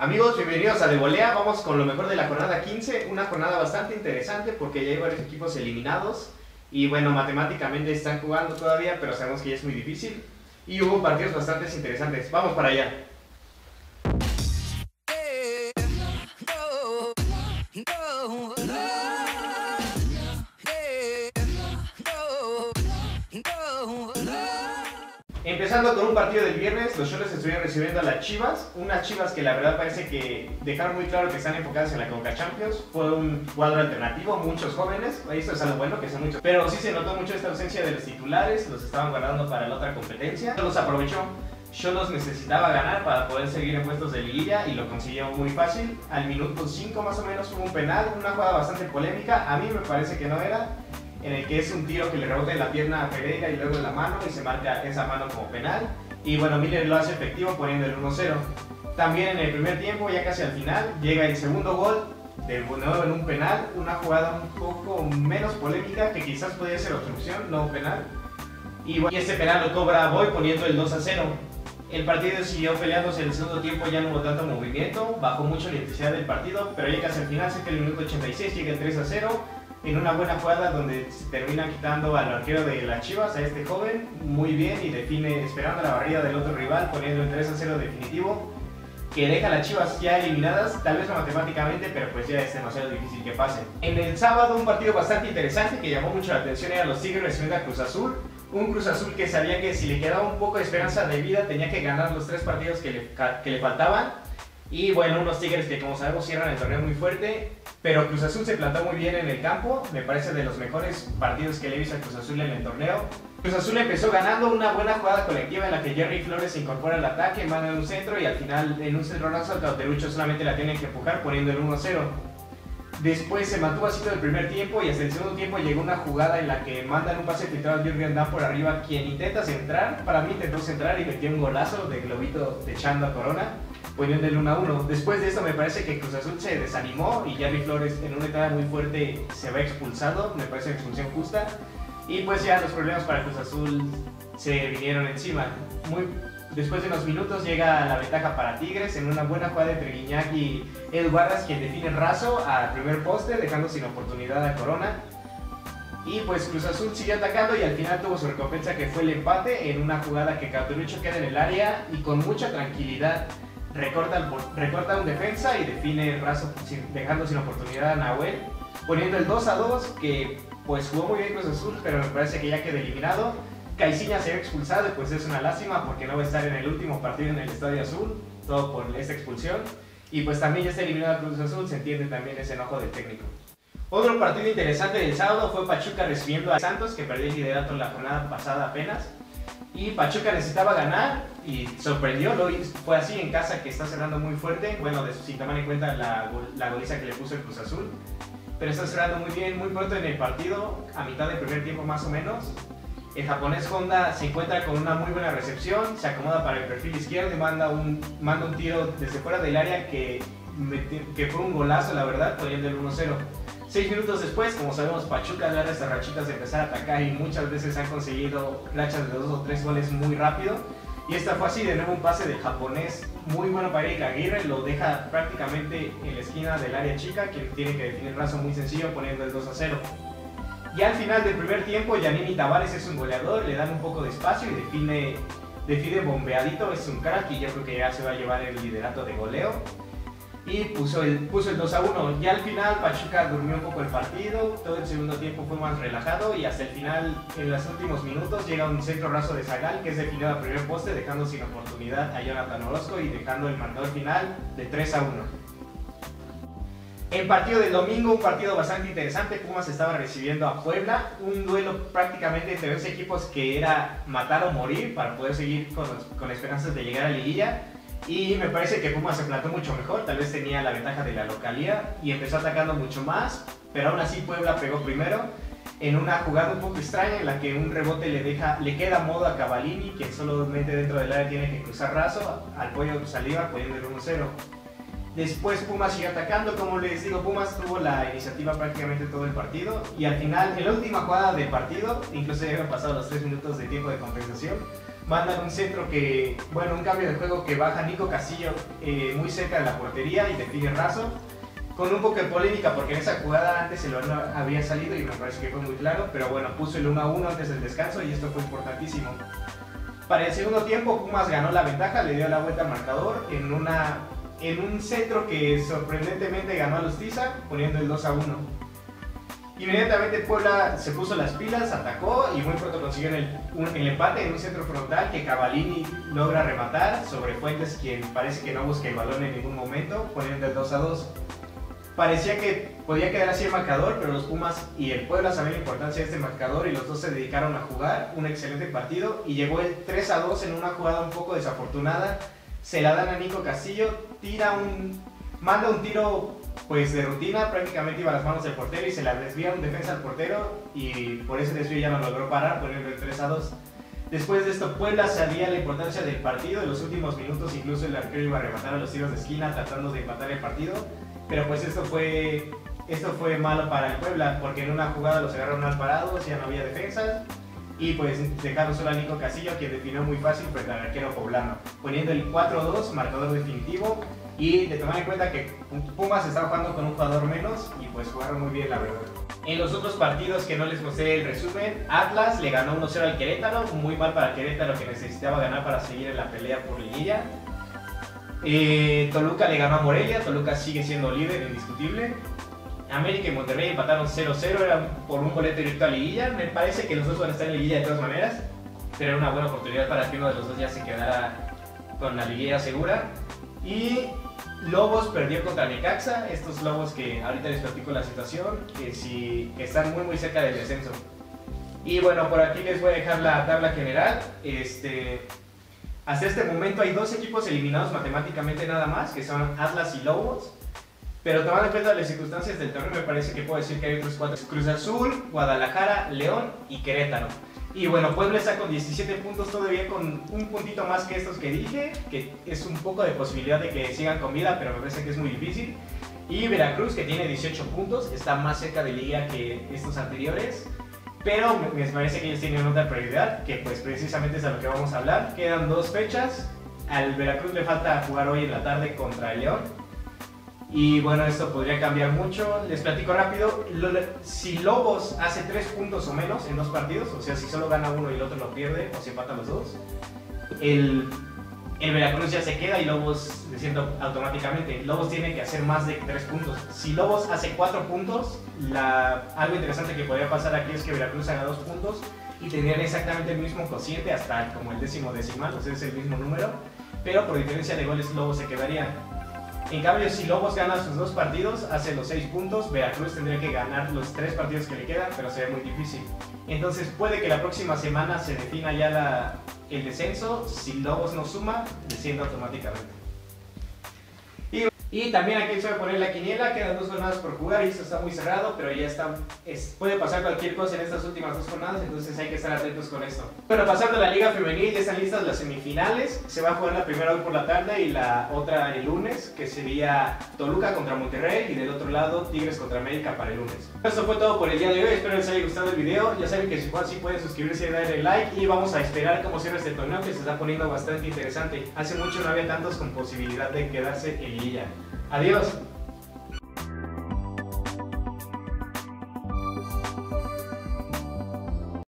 Amigos, bienvenidos a De Volea. Vamos con lo mejor de la jornada 15. Una jornada bastante interesante porque ya hay varios equipos eliminados. Y bueno, matemáticamente están jugando todavía, pero sabemos que ya es muy difícil. Y hubo partidos bastante interesantes. Vamos para allá. Empezando con un partido del viernes, los Cholos estuvieron recibiendo a las Chivas, unas Chivas que la verdad parece que dejaron muy claro que están enfocadas en la Conca Champions. Fue un cuadro alternativo, muchos jóvenes, esto es algo bueno que son muchos, pero sí se notó mucho esta ausencia de los titulares, los estaban guardando para la otra competencia. Los aprovechó. Cholos necesitaba ganar para poder seguir en puestos de liguilla y lo consiguió muy fácil. Al minuto 5 más o menos hubo un penal, una jugada bastante polémica. A mí me parece que no era, en el que es un tiro que le rebota en la pierna a Pereira y luego en la mano y se marca esa mano como penal. Y bueno, Miller lo hace efectivo poniendo el 1-0. También en el primer tiempo, ya casi al final, llega el segundo gol de nuevo en un penal, una jugada un poco menos polémica que quizás podría ser obstrucción, no penal. Y, bueno, y este penal lo cobra Boy poniendo el 2 0. El partido siguió peleándose en el segundo tiempo, ya no hubo tanto movimiento, bajó mucho la intensidad del partido, pero ya casi al final, sé que el minuto 86 llega el 3 0 en una buena jugada donde se termina quitando al arquero de las Chivas, a este joven, muy bien y define, esperando la barrida del otro rival, poniendo el 3 a 0 definitivo, que deja a las Chivas ya eliminadas, tal vez no matemáticamente, pero pues ya es demasiado difícil que pase. En el sábado un partido bastante interesante que llamó mucho la atención era los Tigres recibiendo a Cruz Azul, un Cruz Azul que sabía que si le quedaba un poco de esperanza de vida tenía que ganar los tres partidos que le, que le faltaban, y bueno, unos Tigres que como sabemos cierran el torneo muy fuerte, pero Cruz Azul se plantó muy bien en el campo, me parece de los mejores partidos que le he a Cruz Azul en el torneo. Cruz Azul empezó ganando una buena jugada colectiva en la que Jerry Flores se incorpora al ataque, manda un centro y al final en un centronazo al Cauterucho solamente la tiene que empujar poniendo el 1-0. Después se mantuvo así todo el primer tiempo y hasta el segundo tiempo llegó una jugada en la que mandan un pase filtrado a Jürgen Damm por arriba, quien intenta centrar, para mí intentó centrar y metió un golazo de globito echando a Corona poniendo el 1 a 1. Después de esto me parece que Cruz Azul se desanimó y Jerry Flores en una etapa muy fuerte se va expulsado, me parece expulsión justa. Y pues ya los problemas para Cruz Azul se vinieron encima. Muy, después de unos minutos llega la ventaja para Tigres en una buena jugada entre Guiñac y Eduardas quien define raso al primer poste dejando sin oportunidad a Corona. Y pues Cruz Azul sigue atacando y al final tuvo su recompensa que fue el empate en una jugada que Caturucho queda en el área y con mucha tranquilidad recorta, recorta un defensa y define el raso dejando sin oportunidad a Nahuel, poniendo el 2 a 2 que pues jugó muy bien Cruz Azul, pero me parece que ya queda eliminado. Caiciña se ve expulsado y pues es una lástima porque no va a estar en el último partido en el Estadio Azul, todo por esta expulsión. Y pues también ya está eliminado Cruz Azul, se entiende también ese enojo del técnico. Otro partido interesante del sábado fue Pachuca recibiendo a Santos, que perdió el liderato la jornada pasada apenas. Y Pachuca necesitaba ganar y sorprendió, fue así en casa que está cerrando muy fuerte, bueno, de, sin tomar en cuenta la, goliza que le puso el Cruz Azul, pero está cerrando muy bien, muy pronto en el partido, a mitad del primer tiempo más o menos. El japonés Honda se encuentra con una muy buena recepción, se acomoda para el perfil izquierdo y manda un, tiro desde fuera del área que, que fue un golazo, la verdad, poniendo el 1-0. Seis minutos después, como sabemos, Pachuca agarra estas rachitas de empezar a atacar y muchas veces han conseguido rachas de dos o tres goles muy rápido. Y esta fue así, de nuevo un pase del japonés muy bueno para Eric Aguirre, lo deja prácticamente en la esquina del área chica, que tiene que definir raso muy sencillo poniendo el 2 a 0. Y al final del primer tiempo, Yanini Tavares es un goleador, le dan un poco de espacio y define, define bombeadito, es un crack y yo creo que ya se va a llevar el liderato de goleo y puso el, puso el 2 a 1. Ya al final Pachuca durmió un poco el partido, todo el segundo tiempo fue más relajado y hasta el final, en los últimos minutos, llega un centro raso de Zagal que es definido a primer poste, dejando sin oportunidad a Jonathan Orozco y dejando el marcador final de 3 a 1. En partido del domingo, un partido bastante interesante, Pumas estaba recibiendo a Puebla, un duelo prácticamente entre dos equipos que era matar o morir para poder seguir con, con esperanzas de llegar a liguilla. Y me parece que Pumas se plantó mucho mejor, tal vez tenía la ventaja de la localidad y empezó atacando mucho más, pero aún así Puebla pegó primero en una jugada un poco extraña en la que un rebote le deja le queda modo a Cavalini, quien solamente dentro del área tiene que cruzar raso, al pollo saliva poniendo el 1-0. Después Pumas siguió atacando, como les digo, Pumas tuvo la iniciativa prácticamente todo el partido y al final, en la última jugada del partido, incluso ya habían pasado los 3 minutos de tiempo de compensación, mandan un centro que, bueno, un cambio de juego que baja Nico Castillo eh, muy cerca de la portería y define raso. Con un poco de polémica porque en esa jugada antes el balón había salido y me parece que fue muy claro, pero bueno, puso el 1 a 1 antes del descanso y esto fue importantísimo. Para el segundo tiempo, Pumas ganó la ventaja, le dio la vuelta al marcador en, una, en un centro que sorprendentemente ganó a los Tiza, poniendo el 2 a 1. Inmediatamente Puebla se puso las pilas, atacó y muy pronto consiguió el, empate en un centro frontal que Cavalini logra rematar sobre Fuentes, quien parece que no busca el balón en ningún momento, poniendo el 2 a 2. Parecía que podía quedar así el marcador, pero los Pumas y el Puebla sabían la importancia de este marcador y los dos se dedicaron a jugar un excelente partido y llegó el 3 a 2 en una jugada un poco desafortunada. Se la dan a Nico Castillo, tira un, manda un tiro pues de rutina, prácticamente iba a las manos del portero y se la desvía un defensa al portero y por ese desvío ya no logró parar, poniendo el 3 a 2. Después de esto, Puebla sabía la importancia del partido. En los últimos minutos, incluso el arquero iba a rematar a los tiros de esquina tratando de empatar el partido. Pero pues esto fue, esto fue malo para el Puebla, porque en una jugada los agarraron mal parados, ya no había defensas. Y pues dejaron solo a Nico Casillo, que definió muy fácil frente al arquero poblano, poniendo el 4-2, marcador definitivo. Y de tomar en cuenta que Pumas estaba jugando con un jugador menos y pues jugaron muy bien, la verdad. En los otros partidos que no les mostré el resumen, Atlas le ganó 1-0 al Querétaro, muy mal para Querétaro que necesitaba ganar para seguir en la pelea por liguilla. Eh, Toluca le ganó a Morelia, Toluca sigue siendo líder indiscutible. América y Monterrey empataron 0-0, era por un boleto directo a liguilla. Me parece que los dos van a estar en liguilla de todas maneras, pero era una buena oportunidad para que uno de los dos ya se quedara con la liguilla segura. Y Lobos perdió contra Necaxa, estos Lobos que ahorita les platico la situación, que si están muy muy cerca del descenso. Y bueno, por aquí les voy a dejar la tabla general. Este, hasta este momento hay dos equipos eliminados matemáticamente nada más, que son Atlas y Lobos. Pero tomando en cuenta las circunstancias del torneo, me parece que puedo decir que hay otros cuatro. Cruz Azul, Guadalajara, León y Querétaro. Y bueno, Puebla está con 17 puntos todavía con un puntito más que estos que dije, que es un poco de posibilidad de que sigan con vida, pero me parece que es muy difícil. Y Veracruz, que tiene 18 puntos, está más cerca de liga que estos anteriores. Pero me parece que ellos tienen otra prioridad, que pues precisamente es a lo que vamos a hablar. Quedan dos fechas. Al Veracruz le falta jugar hoy en la tarde contra el León. Y bueno, esto podría cambiar mucho. Les platico rápido. Si Lobos hace tres puntos o menos en dos partidos, o sea, si solo gana uno y el otro lo pierde, o si empatan los dos, el el Veracruz ya se queda y Lobos desciende automáticamente. Lobos tiene que hacer más de 3 puntos. Si Lobos hace 4 puntos, algo interesante que podría pasar aquí es que Veracruz haga 2 puntos y tendrían exactamente el mismo cociente hasta como el décimo decimal, o sea, es el mismo número, pero por diferencia de goles Lobos se quedaría. En cambio, si Lobos gana sus dos partidos, hace los 6 puntos, Veracruz tendría que ganar los 3 partidos que le quedan, pero sería muy difícil. Entonces puede que la próxima semana se defina ya el descenso, si Lobos no suma, desciende automáticamente. Y también aquí se va a poner la quiniela, quedan dos jornadas por jugar y esto está muy cerrado, pero ya está, puede pasar cualquier cosa en estas últimas dos jornadas, entonces hay que estar atentos con esto. Bueno, pasando a la Liga Femenil, ya están listas las semifinales, se va a jugar la primera hoy por la tarde y la otra el lunes, que sería Toluca contra Monterrey y del otro lado Tigres contra América para el lunes. Esto fue todo por el día de hoy, espero les haya gustado el video, ya saben que si fue así pueden suscribirse y darle like y vamos a esperar cómo cierra este torneo que se está poniendo bastante interesante. Hace mucho no había tantos con posibilidad de quedarse en lilla. Adiós.